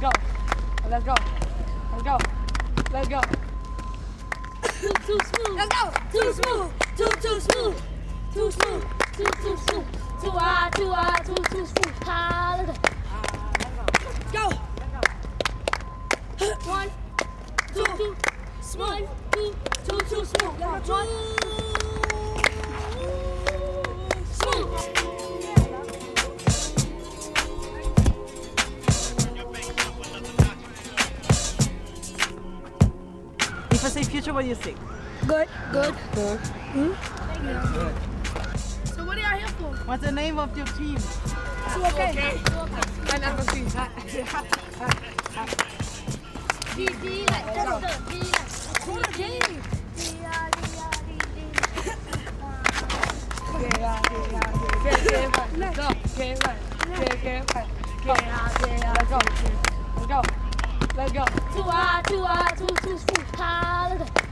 Let's go. Let's go. Let's go. Let's go. Too, too smooth. Let's go. Too smooth. Too, too smooth. Too smooth. Too, too smooth. Too high, too high, too, too smooth. Let's go. Go. One, two, two, one, two, two, two, smooth. Let's If I say future, what do you think? Good. Good. Good. So what are y'all here for? What's the name of your team? 2-OK. I never seen that. D, D, like, that's D, like, D, D. Let's go. Let's go. Let's go. Let's go. Too, too let's go.